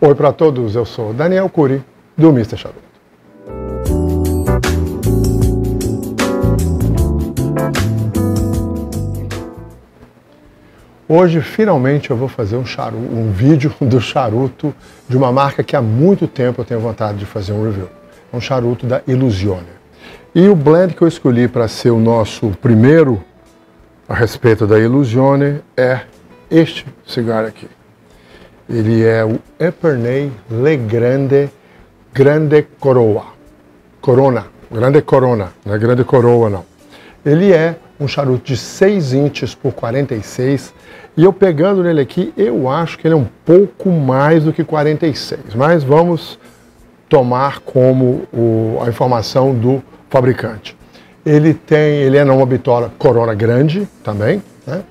Oi para todos, eu sou Daniel Cury, do Mr. Charuto. Hoje, finalmente, eu vou fazer um, um vídeo do charuto de uma marca que há muito tempo eu tenho vontade de fazer um review. É um charuto da Illusione. E o blend que eu escolhi para ser o nosso primeiro a respeito da Illusione é este cigarro aqui. Ele é o Epernay Le Grande Coroa. Corona. Grande Corona. Não é Grande Coroa, não. Ele é um charuto de 6 inches por 46 e eu pegando nele aqui, eu acho que ele é um pouco mais do que 46, mas vamos tomar como o, a informação do fabricante. Ele tem, ele é uma bitola corona grande também, né?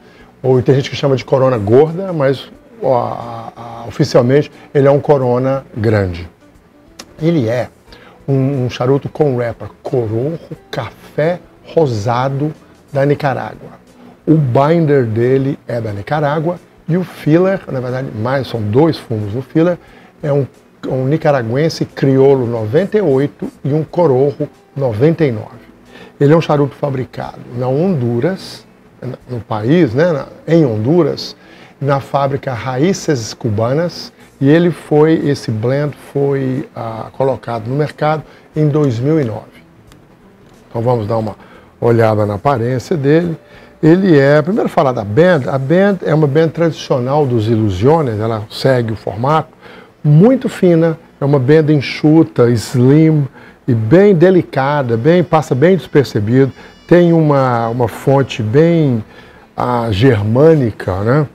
ou tem gente que chama de corona gorda, mas a, a, oficialmente ele é um Corona grande. Ele é um, um charuto com wrapper Corojo Café Rosado da Nicarágua. O binder dele é da Nicarágua e o filler, na verdade, mais são dois fumos. O filler é um, um nicaraguense crioulo 98 e um corojo 99. Ele é um charuto fabricado na Honduras, no país, né, em Honduras, na fábrica Raízes Cubanas e ele foi, esse blend foi ah, colocado no mercado em 2009. Então vamos dar uma olhada na aparência dele. Ele é, primeiro falar da band, a band é uma band tradicional dos Illusiones, ela segue o formato, muito fina, é uma band enxuta, slim e bem delicada, bem passa bem despercebido, tem uma, uma fonte bem ah, germânica, né?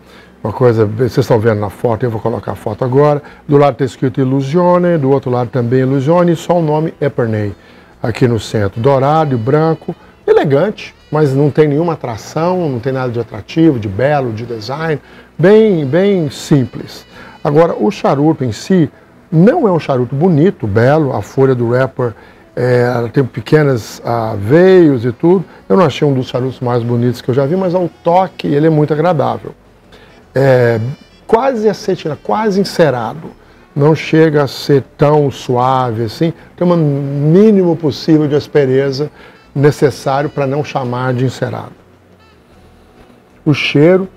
Uma coisa, vocês estão vendo na foto, eu vou colocar a foto agora. Do lado está escrito Illusione, do outro lado também Illusione, só o nome Epernay. Aqui no centro, dourado e branco, elegante, mas não tem nenhuma atração, não tem nada de atrativo, de belo, de design, bem, bem simples. Agora, o charuto em si não é um charuto bonito, belo, a folha do wrapper é, tem pequenas ah, veios e tudo. Eu não achei um dos charutos mais bonitos que eu já vi, mas ao toque ele é muito agradável é, quase acetina, quase encerado. Não chega a ser tão suave assim, tem um mínimo possível de aspereza necessário para não chamar de encerado. O cheiro,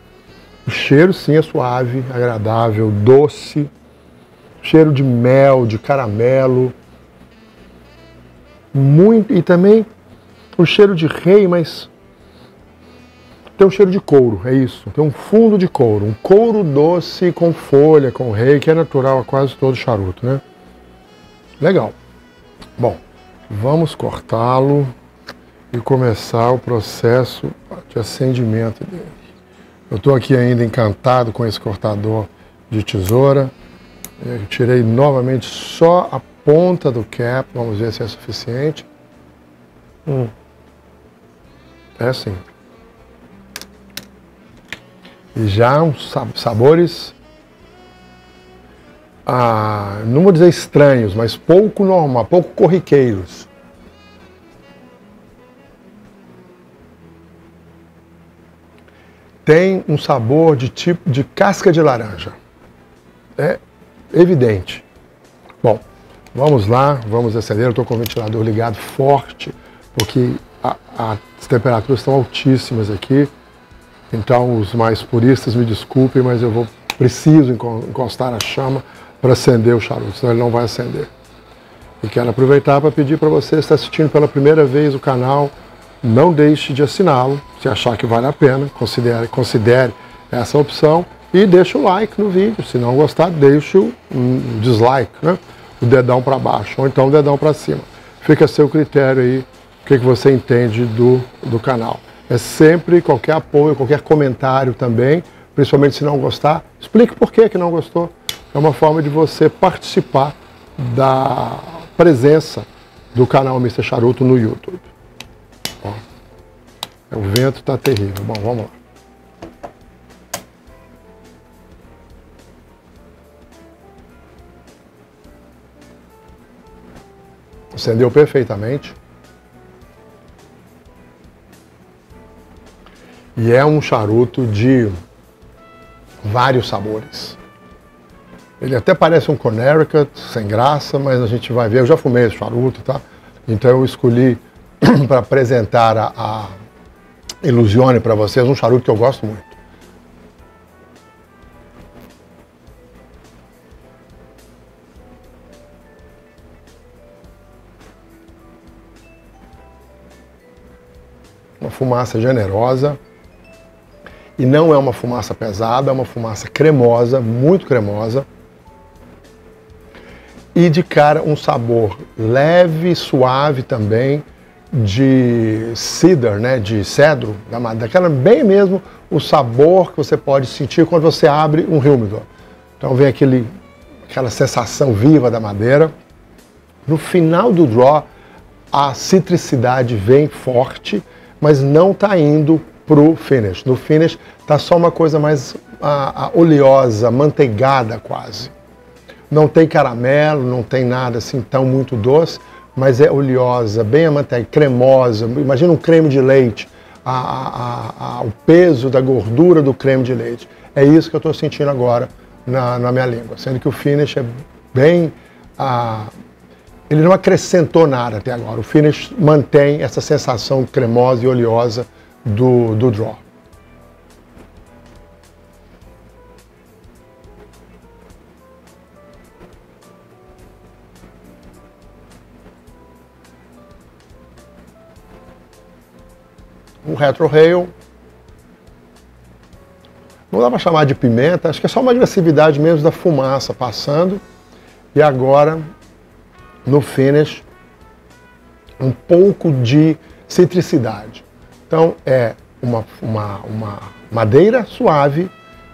o cheiro sim é suave, agradável, doce, cheiro de mel, de caramelo, muito e também o cheiro de rei, mas tem um cheiro de couro, é isso. Tem um fundo de couro, um couro doce com folha, com rei, que é natural a quase todo charuto, né? Legal. Bom, vamos cortá-lo e começar o processo de acendimento dele. Eu estou aqui ainda encantado com esse cortador de tesoura. Eu tirei novamente só a ponta do cap, vamos ver se é suficiente. Hum. É assim e já uns sabores, ah, não vou dizer estranhos, mas pouco normal, pouco corriqueiros. Tem um sabor de tipo de casca de laranja. É evidente. Bom, vamos lá, vamos acender. Eu estou com o ventilador ligado forte, porque a, a, as temperaturas estão altíssimas aqui. Então, os mais puristas me desculpem, mas eu vou preciso encostar a chama para acender o charuto, senão ele não vai acender. E quero aproveitar para pedir para você que está assistindo pela primeira vez o canal, não deixe de assiná-lo, se achar que vale a pena, considere, considere essa opção e deixe o like no vídeo. Se não gostar, deixe o um dislike, né? o dedão para baixo, ou então o dedão para cima. Fica a seu critério aí, o que, que você entende do, do canal é sempre qualquer apoio, qualquer comentário também, principalmente se não gostar, explique por que, que não gostou. É uma forma de você participar da presença do canal Mr. Charuto no YouTube. Ó, o vento está terrível. Bom, vamos lá. Acendeu perfeitamente. E é um charuto de vários sabores. Ele até parece um Connecticut, sem graça, mas a gente vai ver. Eu já fumei esse charuto, tá? Então eu escolhi para apresentar a, a Illusione para vocês, um charuto que eu gosto muito. Uma fumaça generosa, e não é uma fumaça pesada, é uma fumaça cremosa, muito cremosa. E de cara um sabor leve, suave também, de cedar, né, de cedro, daquela bem mesmo o sabor que você pode sentir quando você abre um humidor. Então vem aquele, aquela sensação viva da madeira. No final do draw, a citricidade vem forte, mas não está indo pro finish. No finish tá só uma coisa mais a, a, oleosa, manteigada quase. Não tem caramelo, não tem nada assim tão muito doce, mas é oleosa, bem manteiga, cremosa. Imagina um creme de leite, a, o peso da gordura do creme de leite. É isso que eu estou sentindo agora na, na, minha língua, sendo que o finish é bem ele não acrescentou nada até agora. O finish mantém essa sensação cremosa e oleosa do, do draw. Um retrorail. Não dá para chamar de pimenta, acho que é só uma agressividade mesmo da fumaça passando. E agora, no finish, um pouco de citricidade. Então é uma, uma, uma madeira suave,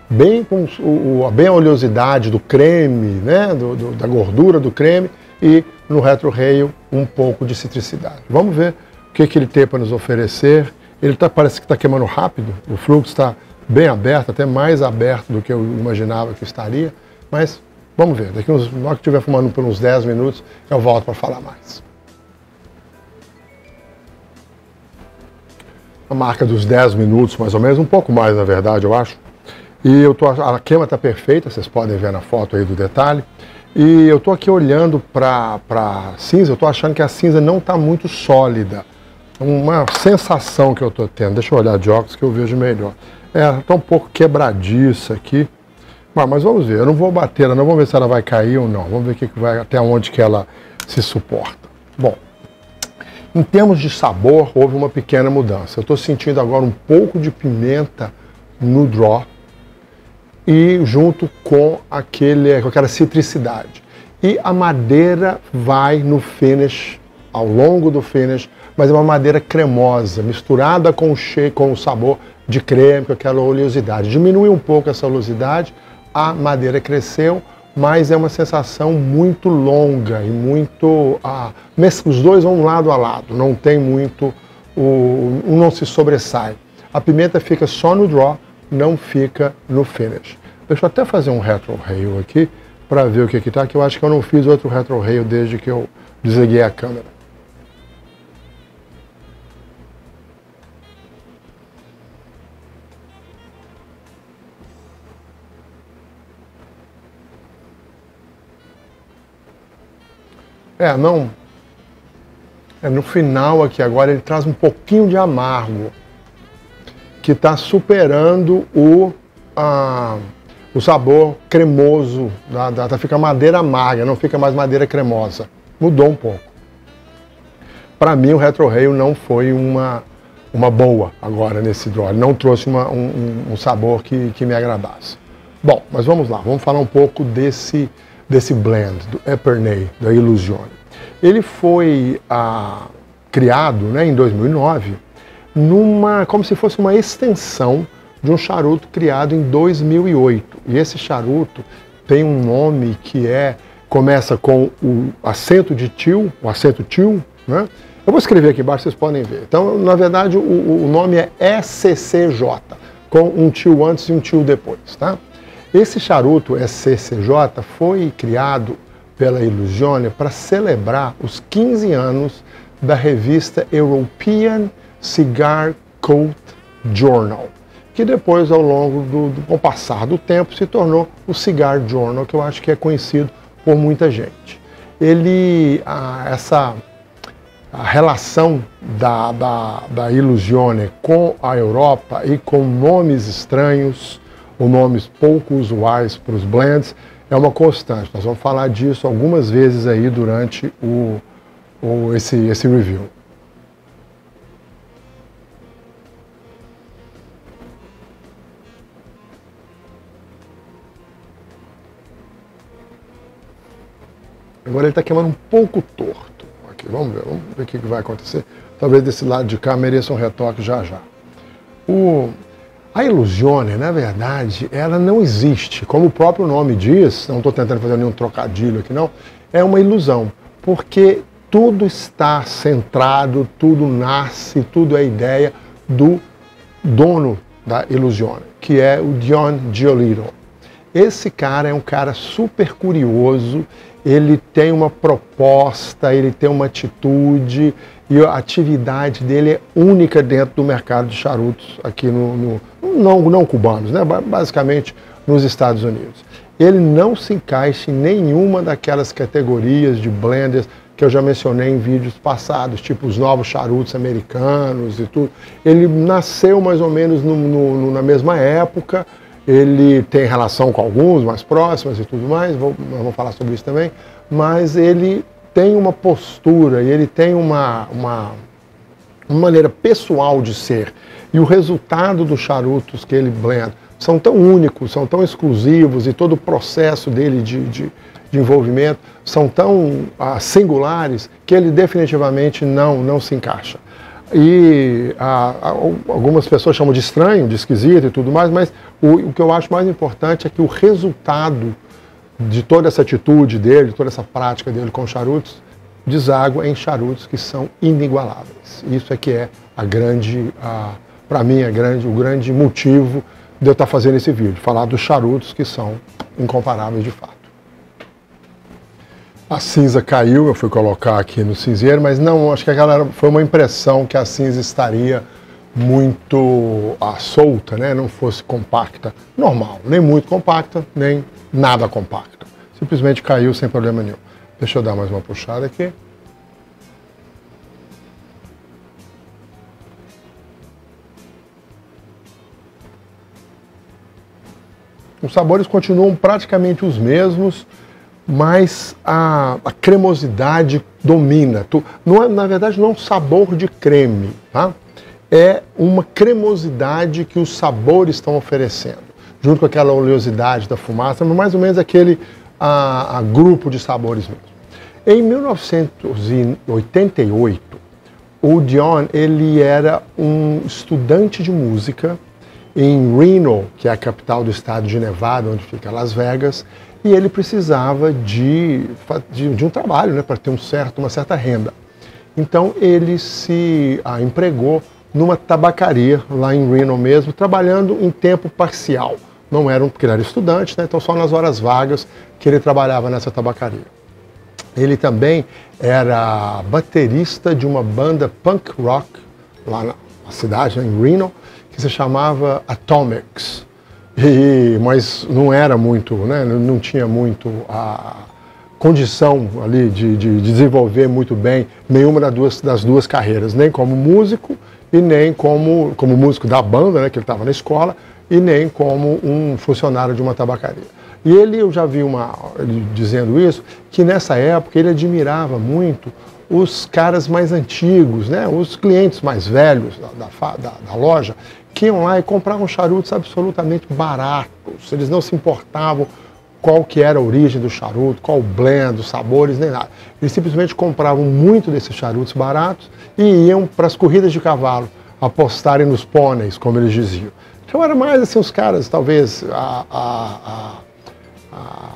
bem com o, bem a oleosidade do creme, né, do, do, da gordura do creme e no retroreio um pouco de citricidade. Vamos ver o que, que ele tem para nos oferecer. Ele tá, parece que está queimando rápido, o fluxo está bem aberto, até mais aberto do que eu imaginava que estaria, mas vamos ver. Daqui uns, na hora que estiver fumando por uns 10 minutos, eu volto para falar mais. A marca dos 10 minutos, mais ou menos, um pouco mais na verdade, eu acho. E eu tô, a queima está perfeita, vocês podem ver na foto aí do detalhe. E eu estou aqui olhando para a cinza, eu estou achando que a cinza não está muito sólida. Uma sensação que eu estou tendo, deixa eu olhar de óculos que eu vejo melhor. É, está um pouco quebradiça aqui. Mas, mas vamos ver, eu não vou bater não vamos ver se ela vai cair ou não. Vamos ver que vai, até onde que ela se suporta. Bom, em termos de sabor, houve uma pequena mudança. Eu estou sentindo agora um pouco de pimenta no draw e junto com, aquele, com aquela citricidade. E a madeira vai no finish, ao longo do finish, mas é uma madeira cremosa, misturada com o, cheio, com o sabor de creme, com aquela oleosidade. Diminui um pouco essa oleosidade, a madeira cresceu, mas é uma sensação muito longa e muito. Ah, os dois vão lado a lado, não tem muito. O, não se sobressai. A pimenta fica só no draw, não fica no finish. Deixa eu até fazer um retro rail aqui para ver o que está, que eu acho que eu não fiz outro retro rail desde que eu desliguei a câmera. É, não. É, no final aqui agora ele traz um pouquinho de amargo, que está superando o, o sabor cremoso, da, da, fica madeira amarga, não fica mais madeira cremosa. Mudou um pouco. Para mim o Retro Rail não foi uma, uma boa agora nesse draw, não trouxe uma, um, um, sabor que, que me agradasse. Bom, mas vamos lá, vamos falar um pouco desse desse blend, do Epernay, da Illusione. Ele foi ah, criado né, em 2009 numa, como se fosse uma extensão de um charuto criado em 2008. E esse charuto tem um nome que é começa com o acento de tio, o acento tio, né? Eu vou escrever aqui embaixo, vocês podem ver. Então, na verdade, o, o nome é SCCJ, com um tio antes e um tio depois, tá? Esse charuto SCCJ foi criado pela Illusione para celebrar os 15 anos da revista European Cigar Cult Journal, que depois, ao longo do, do passar do tempo, se tornou o Cigar Journal, que eu acho que é conhecido por muita gente. Ele, a, essa a relação da, da, da com a Europa e com nomes estranhos, ou nomes pouco usuais para os blends, é uma constante. Nós vamos falar disso algumas vezes aí durante o, o esse, esse review. Agora ele está queimando um pouco torto. Aqui, vamos ver, vamos ver o que vai acontecer. Talvez desse lado de cá mereça um retoque já já. O, a ilusione, na verdade, ela não existe. Como o próprio nome diz, não estou tentando fazer nenhum trocadilho aqui não, é uma ilusão. Porque tudo está centrado, tudo nasce, tudo é ideia do dono da ilusione, que é o Dion Giolito. Esse cara é um cara super curioso ele tem uma proposta, ele tem uma atitude e a atividade dele é única dentro do mercado de charutos aqui no, no não, não cubanos, né? basicamente nos Estados Unidos. Ele não se encaixa em nenhuma daquelas categorias de blenders que eu já mencionei em vídeos passados, tipo os novos charutos americanos e tudo. Ele nasceu mais ou menos no, no, na mesma época, ele tem relação com alguns mais próximos e tudo mais, vou, vamos falar sobre isso também, mas ele tem uma postura e ele tem uma, uma, uma maneira pessoal de ser. E o resultado dos charutos que ele blenda são tão únicos, são tão exclusivos e todo o processo dele de, de, de envolvimento são tão ah, singulares que ele definitivamente não, não se encaixa. E a, a, algumas pessoas chamam de estranho, de esquisito e tudo mais, mas o, o, que eu acho mais importante é que o resultado de toda essa atitude dele, de toda essa prática dele com charutos, deságua em charutos que são inigualáveis. Isso é que é a grande, para mim, a grande, o grande motivo de eu estar fazendo esse vídeo, falar dos charutos que são incomparáveis de fato. A cinza caiu, eu fui colocar aqui no cinzeiro, mas não, acho que aquela foi uma impressão que a cinza estaria muito ah, solta, né? não fosse compacta. Normal, nem muito compacta, nem nada compacta. Simplesmente caiu sem problema nenhum. Deixa eu dar mais uma puxada aqui. Os sabores continuam praticamente os mesmos, mas a, a cremosidade domina. Tu, não é, na verdade, não é um sabor de creme, tá? é uma cremosidade que os sabores estão oferecendo, junto com aquela oleosidade da fumaça, mais ou menos aquele a, a grupo de sabores mesmo. Em 1988, o Dion ele era um estudante de música em Reno, que é a capital do estado de Nevada, onde fica Las Vegas, e ele precisava de, de, de um trabalho né, para ter um certo, uma certa renda. Então ele se ah, empregou numa tabacaria lá em Reno mesmo, trabalhando em tempo parcial. Não era um, porque ele era estudante, né, então só nas horas vagas que ele trabalhava nessa tabacaria. Ele também era baterista de uma banda punk rock lá na cidade, né, em Reno, que se chamava Atomics. E, mas não era muito, né, não tinha muito a condição ali de, de desenvolver muito bem nenhuma das duas, das duas carreiras, nem como músico e nem como, como músico da banda, né, que ele estava na escola, e nem como um funcionário de uma tabacaria. E ele, eu já vi uma, ele dizendo isso, que nessa época ele admirava muito os caras mais antigos, né, os clientes mais velhos da, da, da loja, que iam lá e compravam charutos absolutamente baratos. Eles não se importavam qual que era a origem do charuto, qual o blend, os sabores, nem nada. Eles simplesmente compravam muito desses charutos baratos e iam para as corridas de cavalo, apostarem nos pôneis, como eles diziam. Então era mais assim os caras, talvez, a, a, a,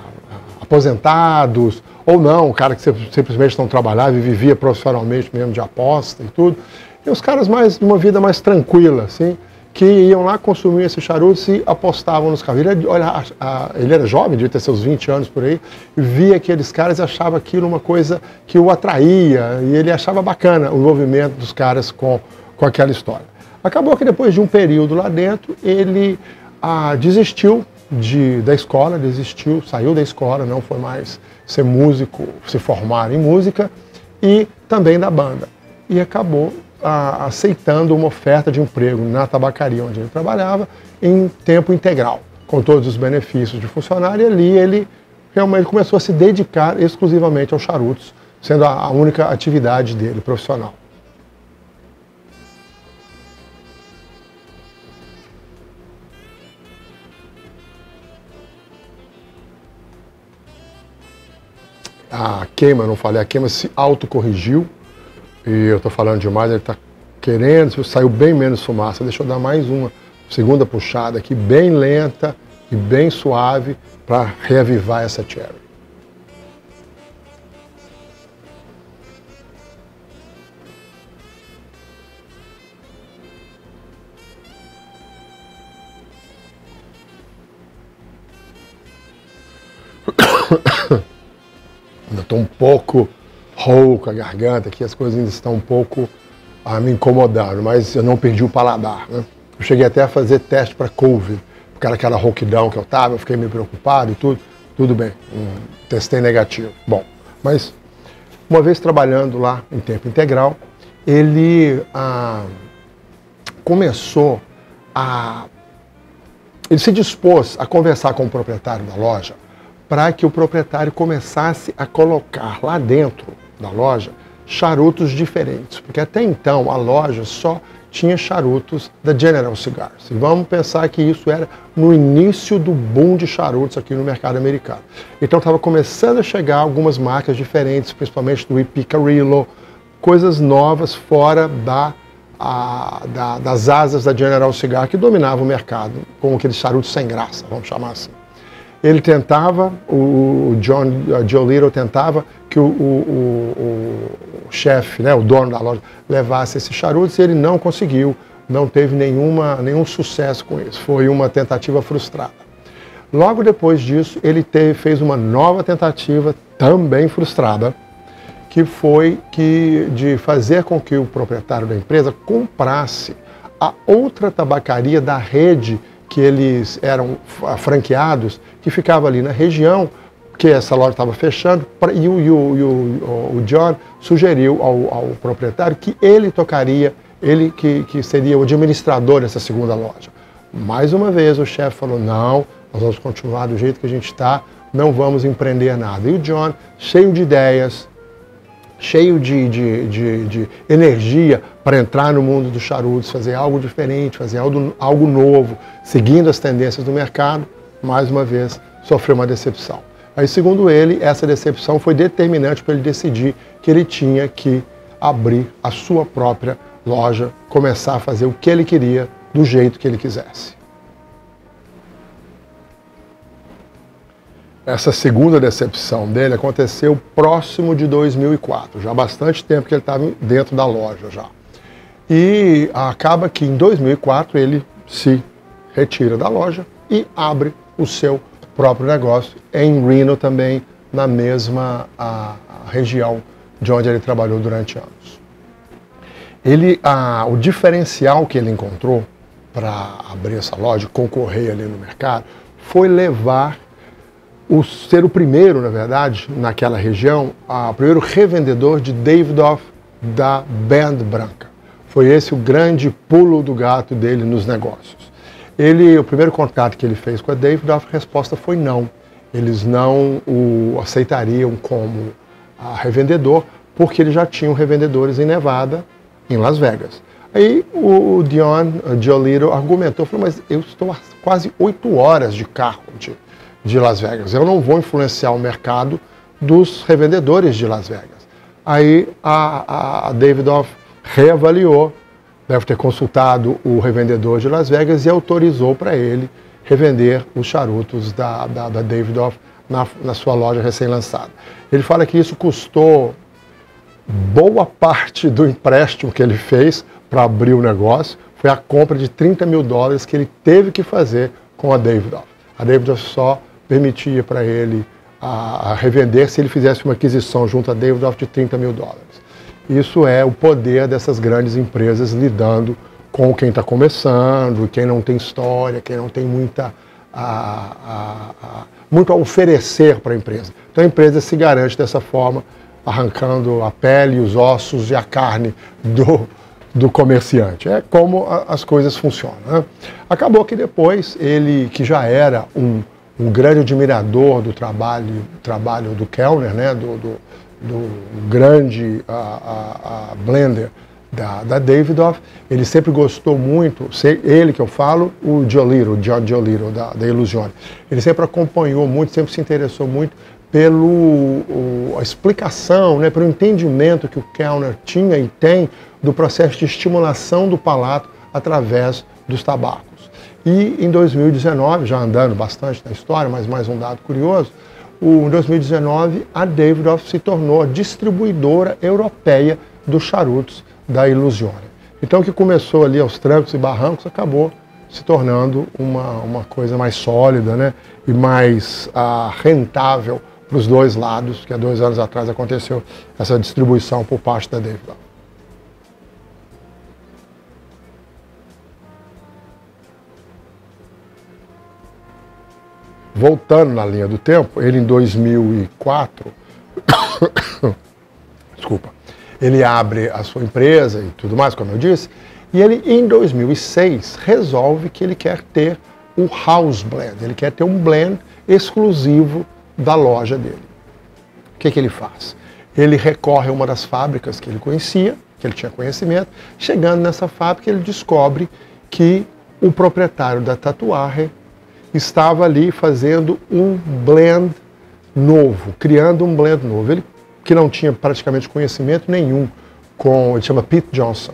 aposentados, ou não, o cara que simplesmente não trabalhava e vivia profissionalmente mesmo de aposta e tudo. E os caras mais de uma vida mais tranquila, assim, que iam lá consumir esses charutos e apostavam nos carros. Ele, olha, a, a, ele era jovem, devia ter seus 20 anos por aí, via aqueles caras e achava aquilo uma coisa que o atraía, e ele achava bacana o envolvimento dos caras com, com aquela história. Acabou que depois de um período lá dentro, ele ah, desistiu de, da escola, desistiu, saiu da escola, não foi mais ser músico, se formar em música e também da banda. E acabou ah, aceitando uma oferta de emprego na tabacaria onde ele trabalhava em tempo integral, com todos os benefícios de funcionário. E ali ele realmente começou a se dedicar exclusivamente aos charutos, sendo a, a única atividade dele profissional. a queima, não falei, a queima se autocorrigiu. E eu estou falando demais, ele está querendo, saiu bem menos fumaça. Deixa eu dar mais uma segunda puxada aqui, bem lenta e bem suave, para reavivar essa cherry. Ainda estou um pouco rouco a garganta, aqui as coisas ainda estão um pouco a me incomodando, mas eu não perdi o paladar. Né? Eu cheguei até a fazer teste para Covid, porque era aquela rouquidão que eu estava, eu fiquei meio preocupado e tudo. Tudo bem, um, testei negativo. Bom, mas uma vez trabalhando lá em tempo integral, ele ah, começou a. Ele se dispôs a conversar com o proprietário da loja para que o proprietário começasse a colocar lá dentro da loja charutos diferentes, porque até então a loja só tinha charutos da General Cigars. E vamos pensar que isso era no início do boom de charutos aqui no mercado americano. Então estava começando a chegar algumas marcas diferentes, principalmente do Ipicarillo, coisas novas fora da, a, da, das asas da General Cigar que dominava o mercado, com aqueles charutos sem graça, vamos chamar assim ele tentava, o John Joe Little tentava que o, o, o, o chefe, né, o dono da loja, levasse esses charutos e ele não conseguiu, não teve nenhuma, nenhum sucesso com isso. Foi uma tentativa frustrada. Logo depois disso, ele teve, fez uma nova tentativa, também frustrada, que foi que, de fazer com que o proprietário da empresa comprasse a outra tabacaria da rede que eles eram franqueados, que ficava ali na região, que essa loja estava fechando, e, o, e, o, e o, o, John sugeriu ao, ao, proprietário que ele tocaria, ele que, que seria o administrador dessa segunda loja. Mais uma vez o chefe falou, não, nós vamos continuar do jeito que a gente está, não vamos empreender nada. E o John, cheio de ideias, cheio de, de, de, de energia para entrar no mundo dos charutos, fazer algo diferente, fazer algo, algo novo, seguindo as tendências do mercado, mais uma vez sofreu uma decepção. Aí, segundo ele, essa decepção foi determinante para ele decidir que ele tinha que abrir a sua própria loja, começar a fazer o que ele queria, do jeito que ele quisesse. essa segunda decepção dele aconteceu próximo de 2004, já há bastante tempo que ele estava dentro da loja já. E acaba que em 2004 ele se retira da loja e abre o seu próprio negócio em Reno também, na mesma a, a região de onde ele trabalhou durante anos. Ele, a, o diferencial que ele encontrou para abrir essa loja, concorrer ali no mercado, foi levar o ser o primeiro, na verdade, naquela região, o primeiro revendedor de Davidoff da Band Branca. Foi esse o grande pulo do gato dele nos negócios. Ele, o primeiro contato que ele fez com a Davidoff, a resposta foi não. Eles não o aceitariam como revendedor, porque eles já tinham revendedores em Nevada, em Las Vegas. Aí o Dion Giolito argumentou, falou, mas eu estou a quase oito horas de carro de de Las Vegas. Eu não vou influenciar o mercado dos revendedores de Las Vegas. Aí a, a Davidoff reavaliou, deve ter consultado o revendedor de Las Vegas e autorizou para ele revender os charutos da, da, da Davidoff na, na sua loja recém-lançada. Ele fala que isso custou boa parte do empréstimo que ele fez para abrir o negócio, foi a compra de 30 mil dólares que ele teve que fazer com a Davidoff. A Davidoff só permitia para ele a, a, revender se ele fizesse uma aquisição junto a Davidoff de 30 mil dólares. Isso é o poder dessas grandes empresas lidando com quem está começando, quem não tem história, quem não tem muita, a, a, a, muito a oferecer para a empresa. Então a empresa se garante dessa forma, arrancando a pele, os ossos e a carne do, do comerciante. É como as coisas funcionam. Né? Acabou que depois ele, que já era um, um grande admirador do trabalho, trabalho do Kellner, né? do, do, do grande a, a, a blender da, da Davidoff, ele sempre gostou muito, ele que eu falo, o Giolito, John Giolito, da, da Illusione, ele sempre acompanhou muito, sempre se interessou muito pelo o, a explicação, né, pelo entendimento que o Kellner tinha e tem do processo de estimulação do palato através dos tabacos. E em 2019, já andando bastante na história, mas mais um dado curioso, o, em 2019 a Davidoff se tornou a distribuidora europeia dos charutos da Illusione. Então o que começou ali aos trancos e barrancos acabou se tornando uma, uma coisa mais sólida né? e mais ah, rentável para os dois lados, que há dois anos atrás aconteceu essa distribuição por parte da Davidoff. Voltando na linha do tempo, ele em 2004, desculpa, ele abre a sua empresa e tudo mais, como eu disse, e ele em 2006 resolve que ele quer ter o house blend, ele quer ter um blend exclusivo da loja dele. O que, que ele faz? Ele recorre a uma das fábricas que ele conhecia, que ele tinha conhecimento. Chegando nessa fábrica, ele descobre que o proprietário da tatuagem estava ali fazendo um blend novo, criando um blend novo. Ele que não tinha praticamente conhecimento nenhum com, ele chama Pete Johnson,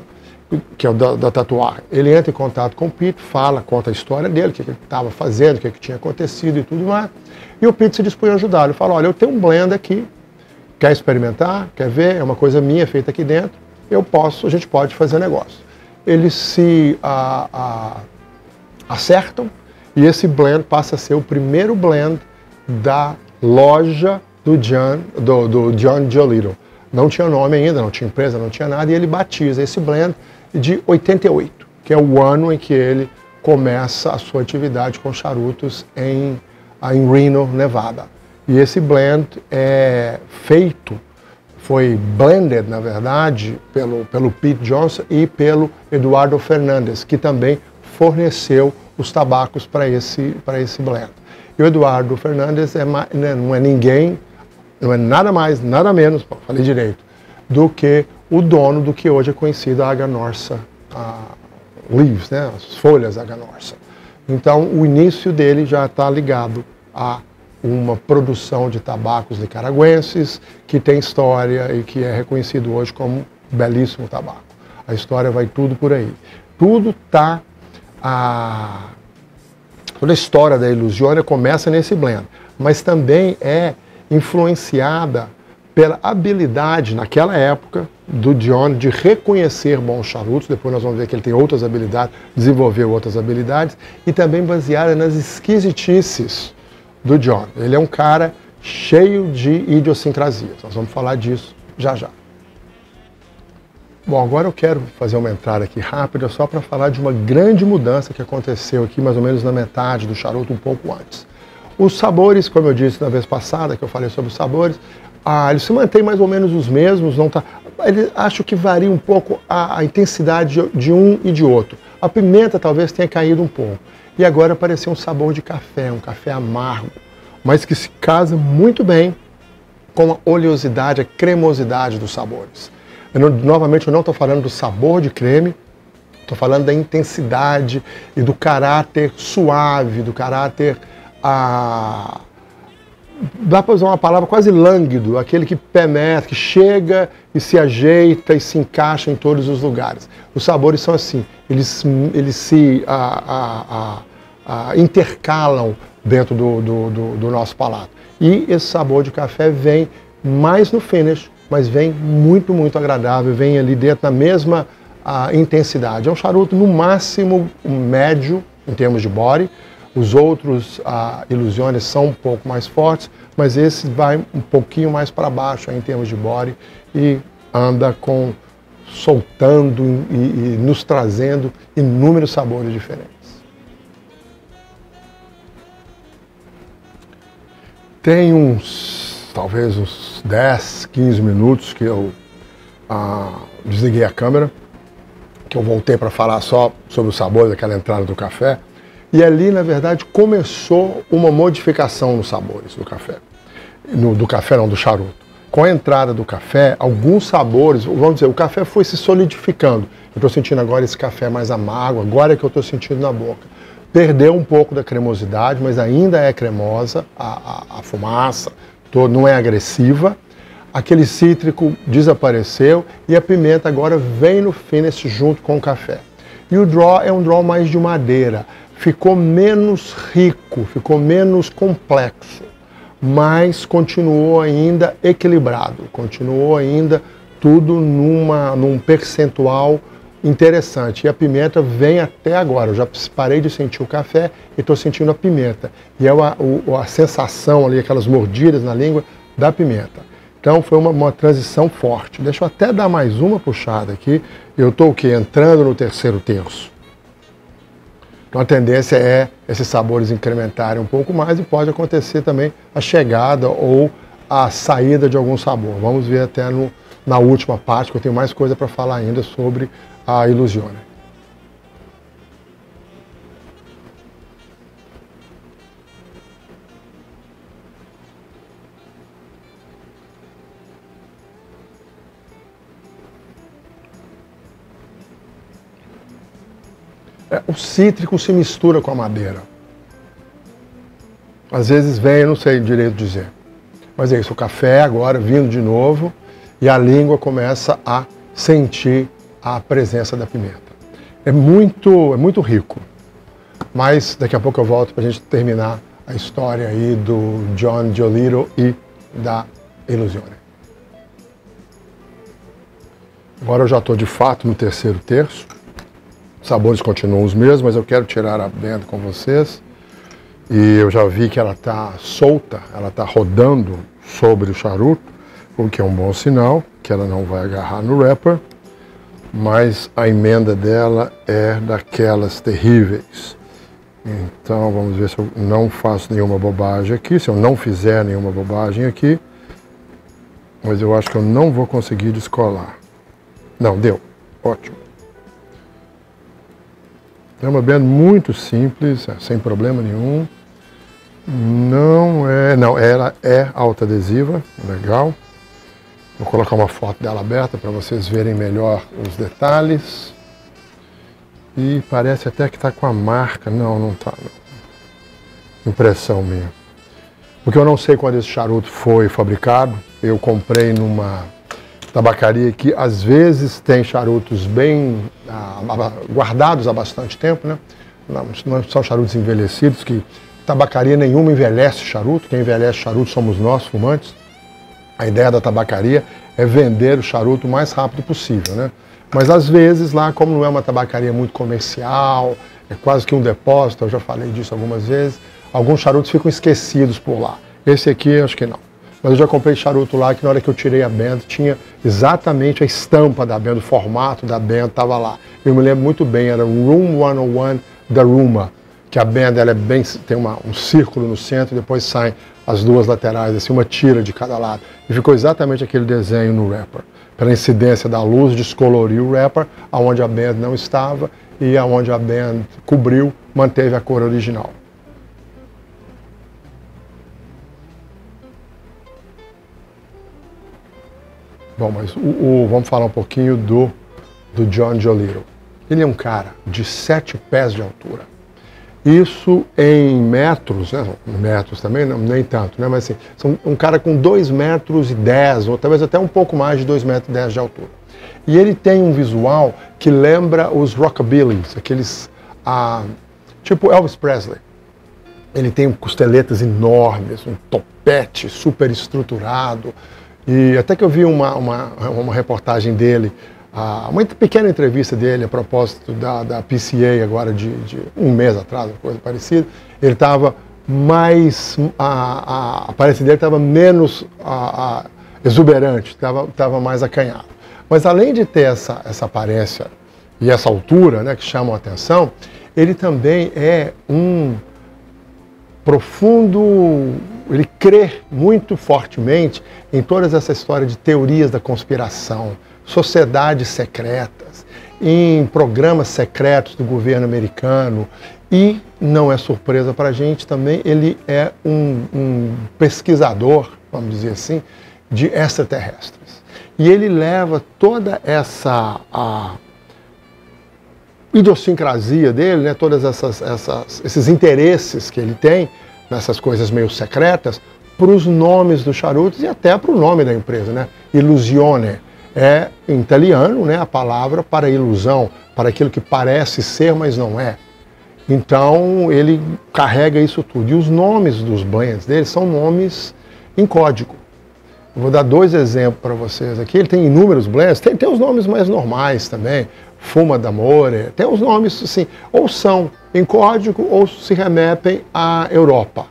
que é o da, da tatuagem. Ele entra em contato com o Pete, fala, conta a história dele, o que, ele estava fazendo, o que, que tinha acontecido e tudo mais. E o Pete se dispõe a ajudar. Ele fala, olha, eu tenho um blend aqui, quer experimentar, quer ver, é uma coisa minha feita aqui dentro, eu posso, a gente pode fazer negócio. Eles se a, a, acertam e esse blend passa a ser o primeiro blend da loja do John, do, do John Giolito. Não tinha nome ainda, não tinha empresa, não tinha nada, e ele batiza esse blend de 88, que é o ano em que ele começa a sua atividade com charutos em, em Reno, Nevada. E esse blend é feito, foi blended, na verdade, pelo, pelo Pete Johnson e pelo Eduardo Fernandes, que também forneceu os tabacos para esse, esse blend. E o Eduardo Fernandes é, né, não é ninguém não é nada mais, nada menos, falei direito, do que o dono do que hoje é conhecido a Aganorsa Leaves, né, as folhas Aganorsa. Então, o início dele já está ligado a uma produção de tabacos nicaragüenses que tem história e que é reconhecido hoje como belíssimo tabaco. A história vai tudo por aí. Tudo está a toda a história da Ilusione começa nesse blend, mas também é influenciada pela habilidade, naquela época, do John de reconhecer bons charutos, depois nós vamos ver que ele tem outras habilidades, desenvolveu outras habilidades, e também baseada nas esquisitices do John. Ele é um cara cheio de idiosincrasias, nós vamos falar disso já já. Bom, agora eu quero fazer uma entrada aqui rápida só para falar de uma grande mudança que aconteceu aqui mais ou menos na metade do charuto, um pouco antes. Os sabores, como eu disse na vez passada, que eu falei sobre os sabores, ah, eles se mantêm mais ou menos os mesmos, não tá, ele, acho que varia um pouco a, a, intensidade de um e de outro. A pimenta talvez tenha caído um pouco. E agora apareceu um sabor de café, um café amargo, mas que se casa muito bem com a oleosidade, a cremosidade dos sabores. Eu não, novamente, eu não estou falando do sabor de creme, estou falando da intensidade e do caráter suave, do caráter a dá para usar uma palavra quase lânguido, aquele que penetra, que chega e se ajeita e se encaixa em todos os lugares. Os sabores são assim, eles, eles se a, a, a, intercalam dentro do, do, do, do, nosso palato. E esse sabor de café vem mais no finish, mas vem muito, muito agradável, vem ali dentro da mesma intensidade. É um charuto no máximo médio em termos de body, os outros ilusiones são um pouco mais fortes, mas esse vai um pouquinho mais para baixo em termos de body e anda com soltando e, e nos trazendo inúmeros sabores diferentes. Tem uns, talvez uns 10, 15 minutos que eu ah, desliguei a câmera, que eu voltei para falar só sobre o sabor daquela entrada do café. E ali, na verdade, começou uma modificação nos sabores do café. No, do café, não, do charuto. Com a entrada do café, alguns sabores, vamos dizer, o café foi se solidificando. Eu estou sentindo agora esse café mais amargo, agora é que eu estou sentindo na boca. Perdeu um pouco da cremosidade, mas ainda é cremosa, a, a, a fumaça não é agressiva. Aquele cítrico desapareceu e a pimenta agora vem no finish junto com o café. E o draw é um draw mais de madeira ficou menos rico, ficou menos complexo, mas continuou ainda equilibrado, continuou ainda tudo numa, num percentual interessante. E a pimenta vem até agora. Eu já parei de sentir o café e estou sentindo a pimenta. E é a, a, sensação ali, aquelas mordidas na língua da pimenta. Então foi uma, uma, transição forte. Deixa eu até dar mais uma puxada aqui. Eu estou o quê? Entrando no terceiro terço. Então a tendência é esses sabores incrementarem um pouco mais e pode acontecer também a chegada ou a saída de algum sabor. Vamos ver até no, na última parte, que eu tenho mais coisa para falar ainda sobre a Illusione. É, o cítrico se mistura com a madeira. Às vezes vem, eu não sei direito dizer. Mas é isso, o café agora vindo de novo e a língua começa a sentir a presença da pimenta. É muito, é muito rico. Mas daqui a pouco eu volto para a gente terminar a história aí do John Giolito e da Illusione. Agora eu já estou de fato no terceiro terço. Os sabores continuam os mesmos, mas eu quero tirar a benda com vocês. E eu já vi que ela está solta, ela está rodando sobre o charuto, o que é um bom sinal, que ela não vai agarrar no wrapper. Mas a emenda dela é daquelas terríveis. Então vamos ver se eu não faço nenhuma bobagem aqui, se eu não fizer nenhuma bobagem aqui. Mas eu acho que eu não vou conseguir descolar. Não, deu. Ótimo. É uma band muito simples, é, sem problema nenhum. Não é, não, ela é alta adesiva, legal. Vou colocar uma foto dela aberta para vocês verem melhor os detalhes. E parece até que está com a marca. Não, não está. Impressão minha. Porque eu não sei quando esse charuto foi fabricado. Eu comprei numa tabacaria que às vezes tem charutos bem ah, guardados há bastante tempo, né? Não, não, são charutos envelhecidos, que tabacaria nenhuma envelhece charuto, quem envelhece charuto somos nós, fumantes. A ideia da tabacaria é vender o charuto o mais rápido possível, né? Mas às vezes lá, como não é uma tabacaria muito comercial, é quase que um depósito, eu já falei disso algumas vezes, alguns charutos ficam esquecidos por lá. Esse aqui, acho que não. Mas eu já comprei charuto lá que na hora que eu tirei a band tinha exatamente a estampa da band, o formato da band estava lá. Eu me lembro muito bem, era Room 101 da Ruma, que a ela é bem, tem uma, um círculo no centro depois saem as duas laterais, assim, uma tira de cada lado. E ficou exatamente aquele desenho no wrapper. Pela incidência da luz, descoloriu o wrapper, aonde a band não estava e aonde a band cobriu, manteve a cor original. Bom, mas o, o, vamos falar um pouquinho do, do John Jolito. Ele é um cara de sete pés de altura. Isso em metros, né? metros também, não, nem tanto, né? mas assim, são um cara com 2 metros e 10, ou talvez até um pouco mais de 2 metros e 10 de altura. E ele tem um visual que lembra os rockabillys, aqueles, ah, tipo Elvis Presley. Ele tem costeletas enormes, um topete super estruturado, e até que eu vi uma, uma, uma reportagem dele, uma pequena entrevista dele a propósito da, da PCA agora de, de um mês atrás, coisa parecida. Ele estava mais, a, a aparência dele estava menos a, a, exuberante, estava mais acanhado. Mas além de ter essa, essa aparência e essa altura né, que chamam a atenção, ele também é um profundo, ele crê muito fortemente em todas essa história de teorias da conspiração, sociedades secretas, em programas secretos do governo americano. E não é surpresa para a gente também, ele é um, um pesquisador, vamos dizer assim, de extraterrestres. E ele leva toda essa a idiosincrasia dele, né, todos esses interesses que ele tem nessas coisas meio secretas, para os nomes dos charutos e até para o nome da empresa, né? Illusione é em italiano, né, a palavra para ilusão, para aquilo que parece ser, mas não é. Então ele carrega isso tudo. E os nomes dos blends dele são nomes em código. Vou dar dois exemplos para vocês aqui. Ele tem inúmeros blends, tem, tem os nomes mais normais também. Fuma d'Amore, tem os nomes assim, ou são em código ou se remetem à Europa,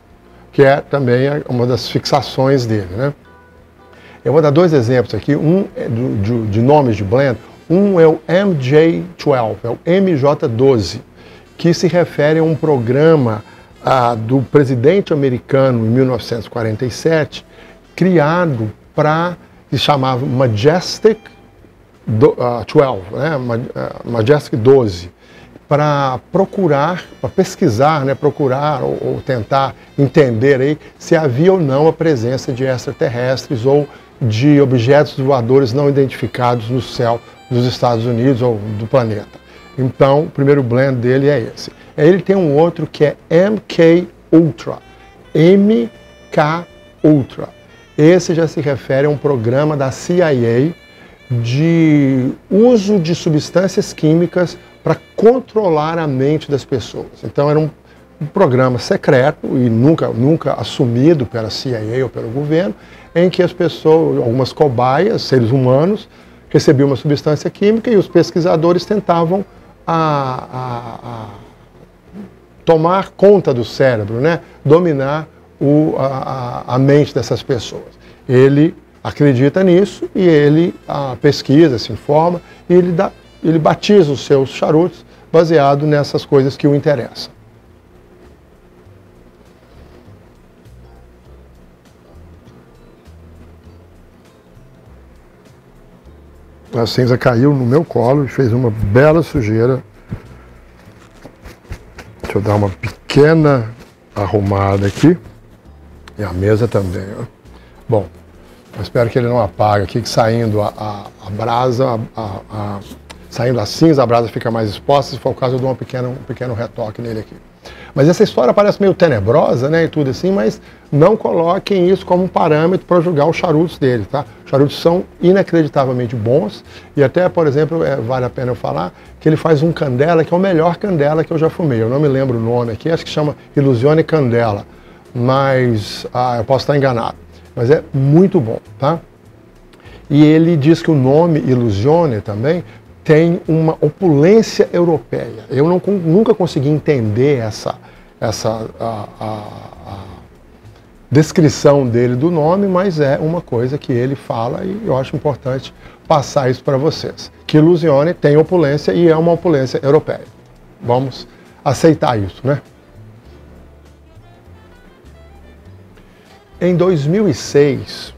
que é também uma das fixações dele. Né? Eu vou dar dois exemplos aqui, um é de, de nomes de blend, um é o MJ12, é o MJ12, que se refere a um programa ah, do presidente americano em 1947, criado para, se chamava Majestic do, uh, 12, né? Uh, Majestic 12, para procurar, para pesquisar, né? procurar ou, ou, tentar entender aí se havia ou não a presença de extraterrestres ou de objetos voadores não identificados no céu dos Estados Unidos ou do planeta. Então, o primeiro blend dele é esse. Ele tem um outro que é MK Ultra. MK Ultra. Esse já se refere a um programa da CIA de uso de substâncias químicas para controlar a mente das pessoas. Então era um, um, programa secreto e nunca, nunca assumido pela CIA ou pelo governo, em que as pessoas, algumas cobaias, seres humanos, recebiam uma substância química e os pesquisadores tentavam a, a, a tomar conta do cérebro, né? dominar o, a, a mente dessas pessoas. Ele acredita nisso e ele pesquisa, se informa e ele, dá, ele batiza os seus charutos baseado nessas coisas que o interessam. A cinza caiu no meu colo e fez uma bela sujeira. Deixa eu dar uma pequena arrumada aqui. E a mesa também. Ó. Bom, eu espero que ele não apague aqui, que saindo a, a, a brasa, a, saindo a cinza, a brasa fica mais exposta, se for o caso eu dou um pequeno, um pequeno retoque nele aqui. Mas essa história parece meio tenebrosa, né, e tudo assim, mas não coloquem isso como um parâmetro para julgar os charutos dele, tá? Os charutos são inacreditavelmente bons e até, por exemplo, é, vale a pena eu falar que ele faz um candela que é o melhor candela que eu já fumei. Eu não me lembro o nome aqui, acho que chama Ilusione Candela, mas ah, eu posso estar enganado mas é muito bom, tá? E ele diz que o nome Illusione também tem uma opulência europeia. Eu não, nunca consegui entender essa, essa a, a, a descrição dele do nome, mas é uma coisa que ele fala e eu acho importante passar isso para vocês. Que Illusione tem opulência e é uma opulência europeia. Vamos aceitar isso, né? Em 2006,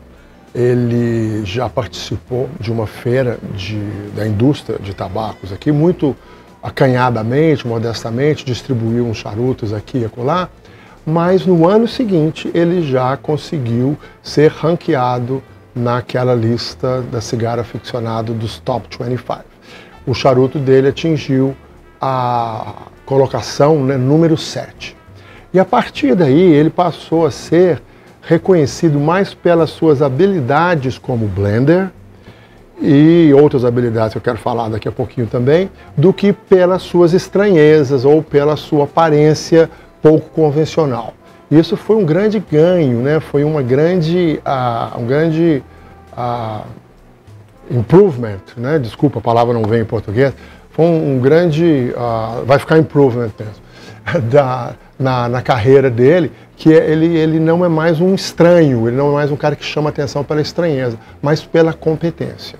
ele já participou de uma feira de, da indústria de tabacos aqui, muito acanhadamente, modestamente, distribuiu uns charutos aqui e acolá, mas no ano seguinte ele já conseguiu ser ranqueado naquela lista da cigarro aficionado dos Top 25. O charuto dele atingiu a colocação né, número 7. E a partir daí ele passou a ser reconhecido mais pelas suas habilidades como blender e outras habilidades que eu quero falar daqui a pouquinho também, do que pelas suas estranhezas ou pela sua aparência pouco convencional. Isso foi um grande ganho, né? foi uma grande, uh, um grande uh, improvement, né? desculpa, a palavra não vem em português, foi um, um grande, uh, vai ficar improvement mesmo, da, na, na carreira dele, que é, ele, ele não é mais um estranho, ele não é mais um cara que chama atenção pela estranheza, mas pela competência.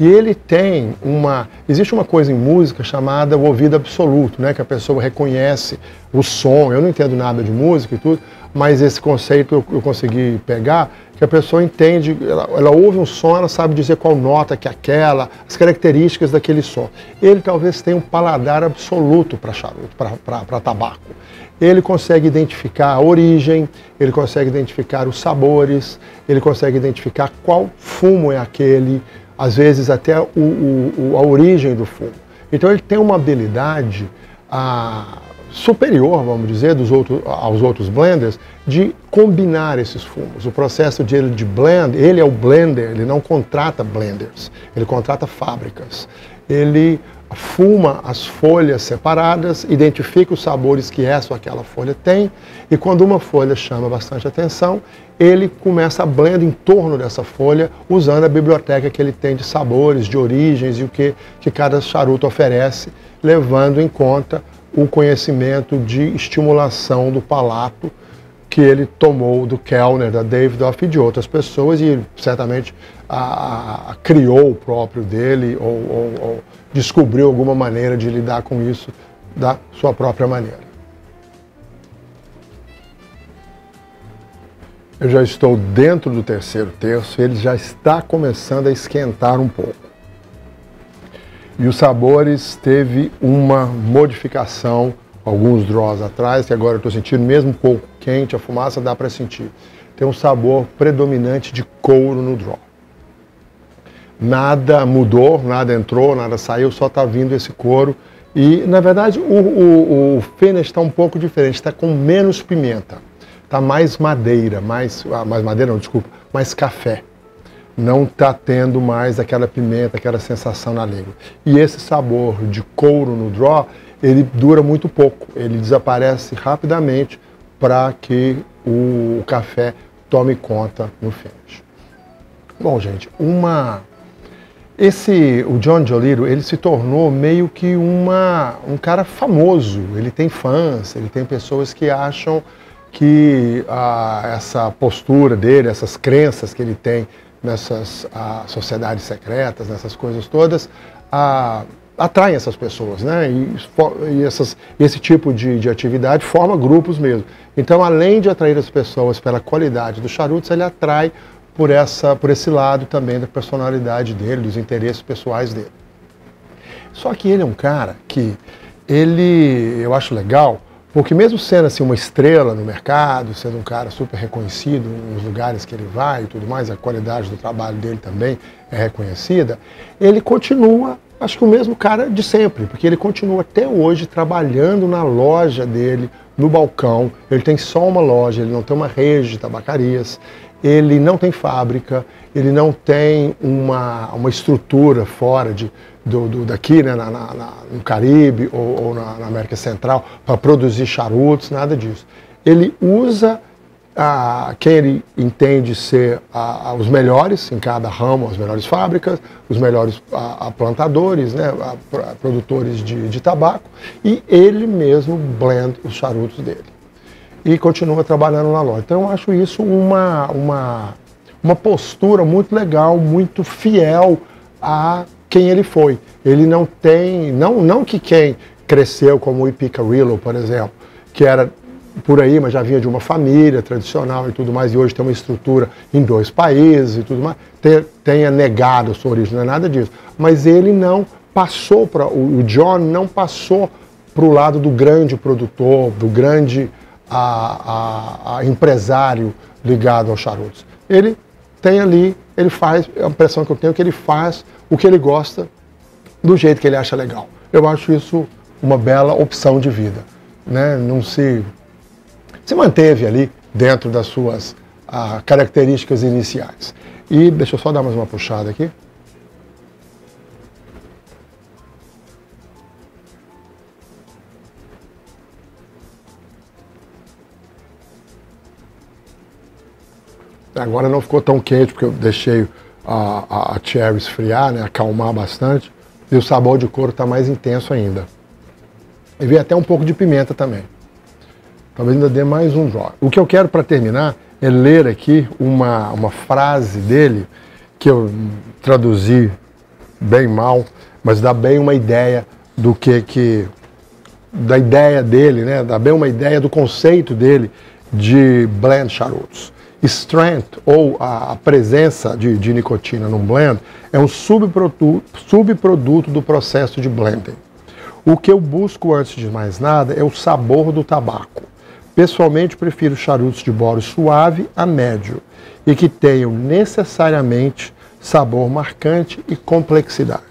E ele tem uma. Existe uma coisa em música chamada o ouvido absoluto, né? Que a pessoa reconhece o som. Eu não entendo nada de música e tudo, mas esse conceito eu, eu consegui pegar, que a pessoa entende, ela, ela, ouve um som, ela sabe dizer qual nota que é aquela, as características daquele som. Ele talvez tenha um paladar absoluto para charuto, para tabaco. Ele consegue identificar a origem, ele consegue identificar os sabores, ele consegue identificar qual fumo é aquele, às vezes até o, o, a origem do fumo. Então ele tem uma habilidade a, superior, vamos dizer, dos outros, aos outros blenders, de combinar esses fumos. O processo de de blend, ele é o blender, ele não contrata blenders, ele contrata fábricas. Ele fuma as folhas separadas, identifica os sabores que essa ou aquela folha tem, e quando uma folha chama bastante atenção, ele começa a blend em torno dessa folha, usando a biblioteca que ele tem de sabores, de origens e o que, que cada charuto oferece, levando em conta o conhecimento de estimulação do palato que ele tomou do Kellner, da Davidoff e de outras pessoas, e certamente a, a, criou o próprio dele ou, ou, ou descobriu alguma maneira de lidar com isso da sua própria maneira. Eu já estou dentro do terceiro terço, ele já está começando a esquentar um pouco. E os sabores teve uma modificação alguns draws atrás, que agora eu estou sentindo mesmo um pouco quente, a fumaça dá para sentir. Tem um sabor predominante de couro no draw. Nada mudou, nada entrou, nada saiu, só está vindo esse couro. E, na verdade, o, o, o finish está um pouco diferente, está com menos pimenta. Está mais madeira, mais, ah, mais madeira não, desculpa, mais café não está tendo mais aquela pimenta, aquela sensação na língua. E esse sabor de couro no draw, ele dura muito pouco, ele desaparece rapidamente para que o café tome conta no finish. Bom, gente, uma esse o John Jolito, ele se tornou meio que uma, um cara famoso. Ele tem fãs, ele tem pessoas que acham que ah, essa postura dele, essas crenças que ele tem nessas sociedades secretas, nessas coisas todas, ah, atraem essas pessoas, né? E, e essas, esse tipo de, de, atividade forma grupos mesmo. Então, além de atrair as pessoas pela qualidade dos charutos, ele atrai por, essa, por esse lado também da personalidade dele, dos interesses pessoais dele. Só que ele é um cara que ele, eu acho legal, porque mesmo sendo assim uma estrela no mercado, sendo um cara super reconhecido nos lugares que ele vai e tudo mais, a qualidade do trabalho dele também é reconhecida, ele continua, acho que o mesmo cara de sempre, porque ele continua até hoje trabalhando na loja dele, no balcão. Ele tem só uma loja, ele não tem uma rede de tabacarias, ele não tem fábrica, ele não tem uma, uma estrutura fora de, do, do, daqui, né, na, na, no Caribe ou, ou na, na, América Central, para produzir charutos, nada disso. Ele usa a, quem ele entende ser a, os melhores em cada ramo, as melhores fábricas, os melhores plantadores, né, produtores de, de tabaco, e ele mesmo blend os charutos dele. E continua trabalhando na loja. Então eu acho isso uma, uma, uma postura muito legal, muito fiel a quem ele foi. Ele não tem, não, não que quem cresceu como o Ipicarillo, por exemplo, que era por aí, mas já vinha de uma família tradicional e tudo mais, e hoje tem uma estrutura em dois países e tudo mais, tenha negado a sua origem, não é nada disso. Mas ele não passou para. O John não passou para o lado do grande produtor, do grande a, a, a empresário ligado aos charutos. Ele tem ali, ele faz, é a impressão que eu tenho que ele faz o que ele gosta do jeito que ele acha legal. Eu acho isso uma bela opção de vida. Né? Não se, se manteve ali dentro das suas ah, características iniciais. E deixa eu só dar mais uma puxada aqui. Agora não ficou tão quente porque eu deixei a, a, a cherry esfriar, né, acalmar bastante, e o sabor de couro está mais intenso ainda. E vem até um pouco de pimenta também. Talvez ainda dê mais um draw. O que eu quero para terminar é ler aqui uma, uma frase dele que eu traduzi bem mal, mas dá bem uma ideia do que que da ideia dele, né? Dá bem uma ideia do conceito dele de blend charutos. Strength, ou a, a presença de, de, nicotina num blend, é um subproduto, subproduto do processo de blending. O que eu busco antes de mais nada é o sabor do tabaco. Pessoalmente, prefiro charutos de boro suave a médio e que tenham necessariamente sabor marcante e complexidade.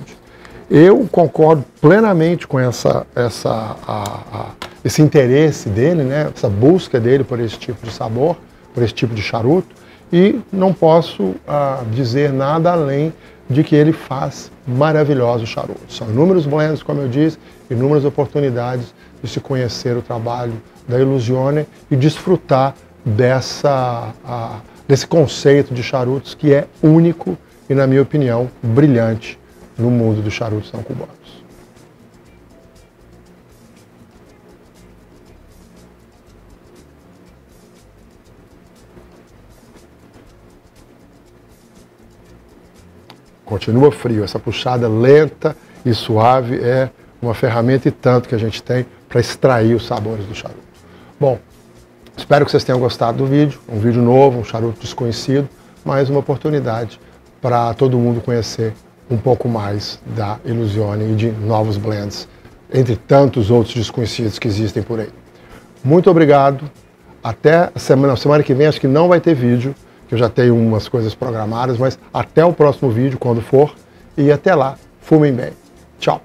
Eu concordo plenamente com essa, essa, a, a, esse interesse dele, né, essa busca dele por esse tipo de sabor, por esse tipo de charuto, e não posso ah, dizer nada além de que ele faz maravilhosos charutos. São inúmeros blends, como eu disse, inúmeras oportunidades de se conhecer o trabalho da Illusione e desfrutar dessa, ah, desse conceito de charutos que é único e, na minha opinião, brilhante no mundo dos charutos não cubanos. Continua frio, essa puxada lenta e suave é uma ferramenta e tanto que a gente tem para extrair os sabores do charuto. Bom, espero que vocês tenham gostado do vídeo, um vídeo novo, um charuto desconhecido, mais uma oportunidade para todo mundo conhecer um pouco mais da Illusione e de novos blends, entre tantos outros desconhecidos que existem por aí. Muito obrigado. Até a semana, semana que vem acho que não vai ter vídeo, que eu já tenho umas coisas programadas, mas até o próximo vídeo, quando for, e até lá, fumem bem. Tchau!